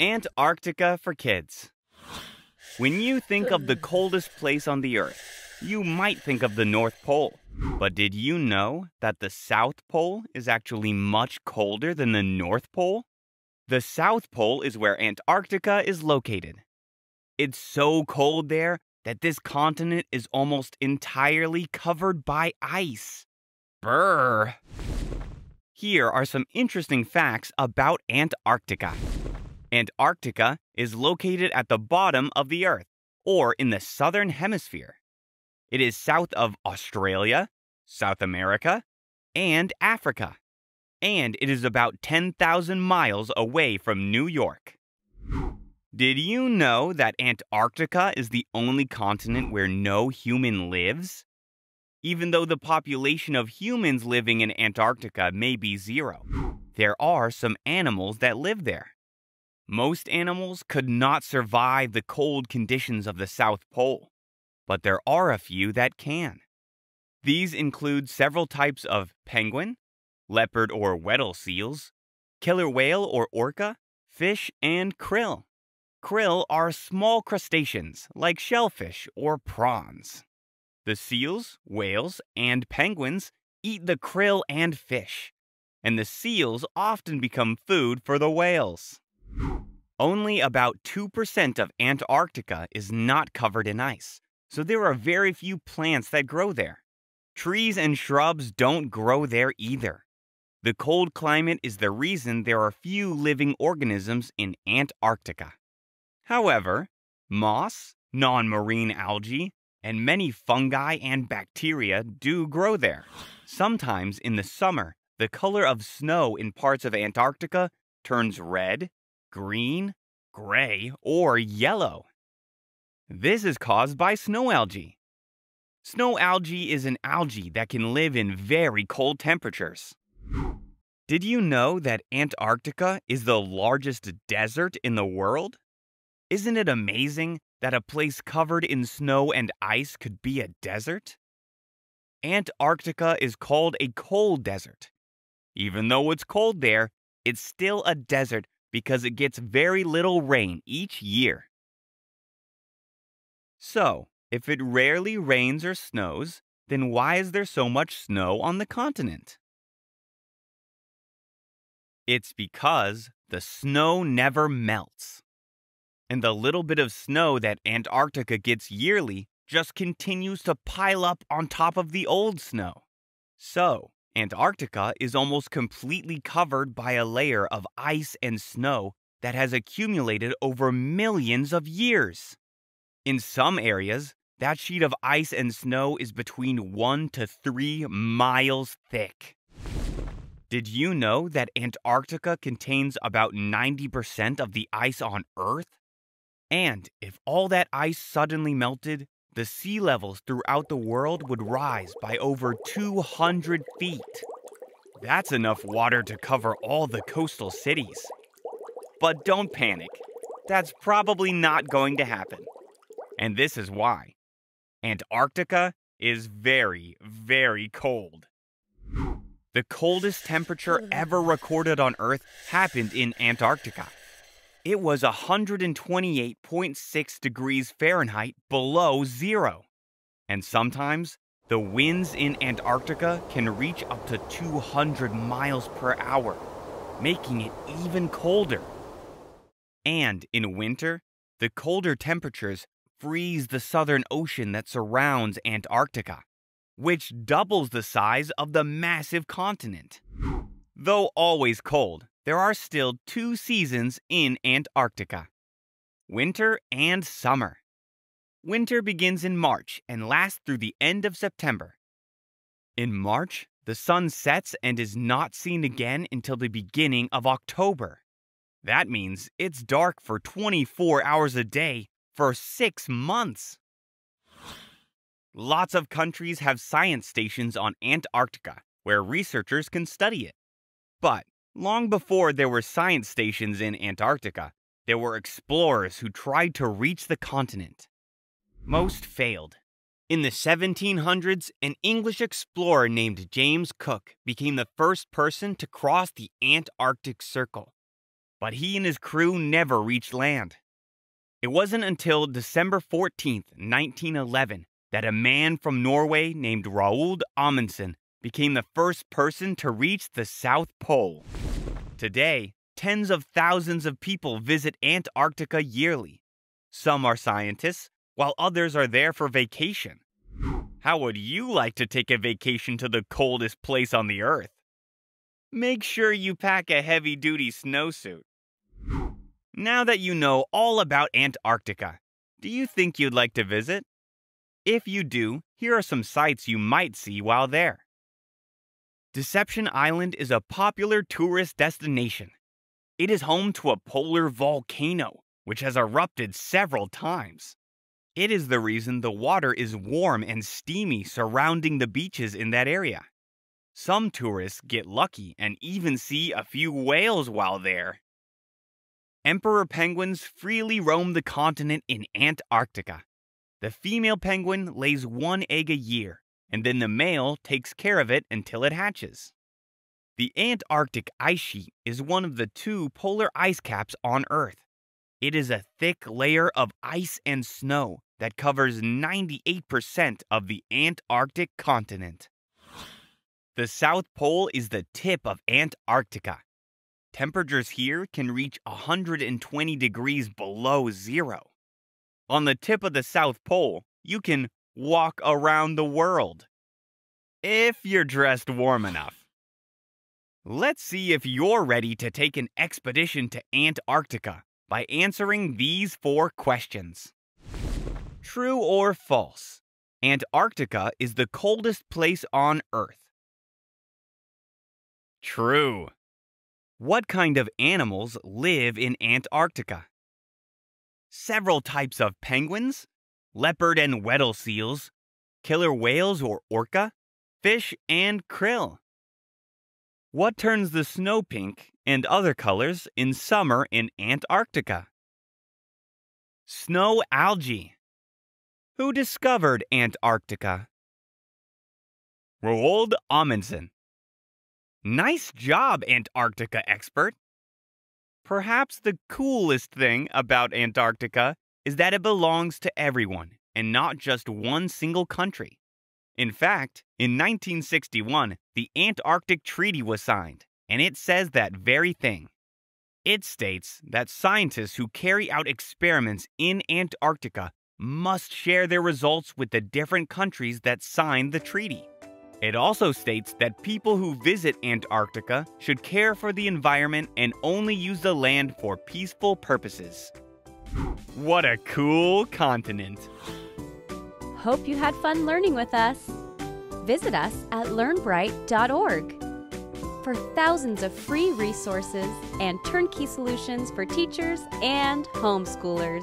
Antarctica for kids. When you think of the coldest place on the Earth, you might think of the North Pole. But did you know that the South Pole is actually much colder than the North Pole? The South Pole is where Antarctica is located. It's so cold there that this continent is almost entirely covered by ice. Brr. Here are some interesting facts about Antarctica. Antarctica is located at the bottom of the Earth, or in the southern hemisphere. It is south of Australia, South America, and Africa. And it is about 10,000 miles away from New York. Did you know that Antarctica is the only continent where no human lives? Even though the population of humans living in Antarctica may be zero, there are some animals that live there. Most animals could not survive the cold conditions of the South Pole, but there are a few that can. These include several types of penguin, leopard or Weddell seals, killer whale or orca, fish, and krill. Krill are small crustaceans like shellfish or prawns. The seals, whales, and penguins eat the krill and fish, and the seals often become food for the whales. Only about 2% of Antarctica is not covered in ice, so there are very few plants that grow there. Trees and shrubs don't grow there either. The cold climate is the reason there are few living organisms in Antarctica. However, moss, non marine algae, and many fungi and bacteria do grow there. Sometimes in the summer, the color of snow in parts of Antarctica turns red, green, gray, or yellow. This is caused by snow algae. Snow algae is an algae that can live in very cold temperatures. Did you know that Antarctica is the largest desert in the world? Isn't it amazing that a place covered in snow and ice could be a desert? Antarctica is called a cold desert. Even though it's cold there, it's still a desert because it gets very little rain each year. So, if it rarely rains or snows, then why is there so much snow on the continent? It's because the snow never melts. And the little bit of snow that Antarctica gets yearly just continues to pile up on top of the old snow. So, Antarctica is almost completely covered by a layer of ice and snow that has accumulated over millions of years. In some areas, that sheet of ice and snow is between 1 to 3 miles thick. Did you know that Antarctica contains about 90% of the ice on Earth? And if all that ice suddenly melted, the sea levels throughout the world would rise by over 200 feet. That's enough water to cover all the coastal cities. But don't panic. That's probably not going to happen. And this is why. Antarctica is very, very cold. The coldest temperature ever recorded on Earth happened in Antarctica it was 128.6 degrees Fahrenheit below zero. And sometimes the winds in Antarctica can reach up to 200 miles per hour, making it even colder. And in winter, the colder temperatures freeze the Southern Ocean that surrounds Antarctica, which doubles the size of the massive continent. Though always cold, there are still two seasons in Antarctica winter and summer. Winter begins in March and lasts through the end of September. In March, the sun sets and is not seen again until the beginning of October. That means it's dark for 24 hours a day for six months. Lots of countries have science stations on Antarctica where researchers can study it. But long before there were science stations in Antarctica, there were explorers who tried to reach the continent. Most failed. In the 1700s, an English explorer named James Cook became the first person to cross the Antarctic Circle. but he and his crew never reached land. It wasn't until December 14, 1911, that a man from Norway named Roald Amundsen became the first person to reach the South Pole. Today, tens of thousands of people visit Antarctica yearly. Some are scientists, while others are there for vacation. How would you like to take a vacation to the coldest place on the Earth? Make sure you pack a heavy duty snowsuit. Now that you know all about Antarctica, do you think you'd like to visit? If you do, here are some sights you might see while there. Deception Island is a popular tourist destination. It is home to a polar volcano, which has erupted several times. It is the reason the water is warm and steamy surrounding the beaches in that area. Some tourists get lucky and even see a few whales while there. Emperor penguins freely roam the continent in Antarctica. The female penguin lays one egg a year, and then the male takes care of it until it hatches. The Antarctic ice sheet is one of the two polar ice caps on Earth. It is a thick layer of ice and snow that covers 98% of the Antarctic continent. The South Pole is the tip of Antarctica, temperatures here can reach 120 degrees below zero. On the tip of the South Pole, you can walk around the world. If you're dressed warm enough. Let's see if you're ready to take an expedition to Antarctica by answering these four questions. True or false? Antarctica is the coldest place on Earth. True. What kind of animals live in Antarctica? Several types of penguins, leopard and Weddell seals, killer whales or orca, fish, and krill. What turns the snow pink and other colors in summer in Antarctica? Snow algae. Who discovered Antarctica? Roald Amundsen. Nice job, Antarctica expert. Perhaps the coolest thing about Antarctica is that it belongs to everyone and not just one single country. In fact, in 1961, the Antarctic Treaty was signed, and it says that very thing. It states that scientists who carry out experiments in Antarctica must share their results with the different countries that signed the treaty. It also states that people who visit Antarctica should care for the environment and only use the land for peaceful purposes. What a cool continent! Hope you had fun learning with us. Visit us at learnbright.org for thousands of free resources and turnkey solutions for teachers and homeschoolers.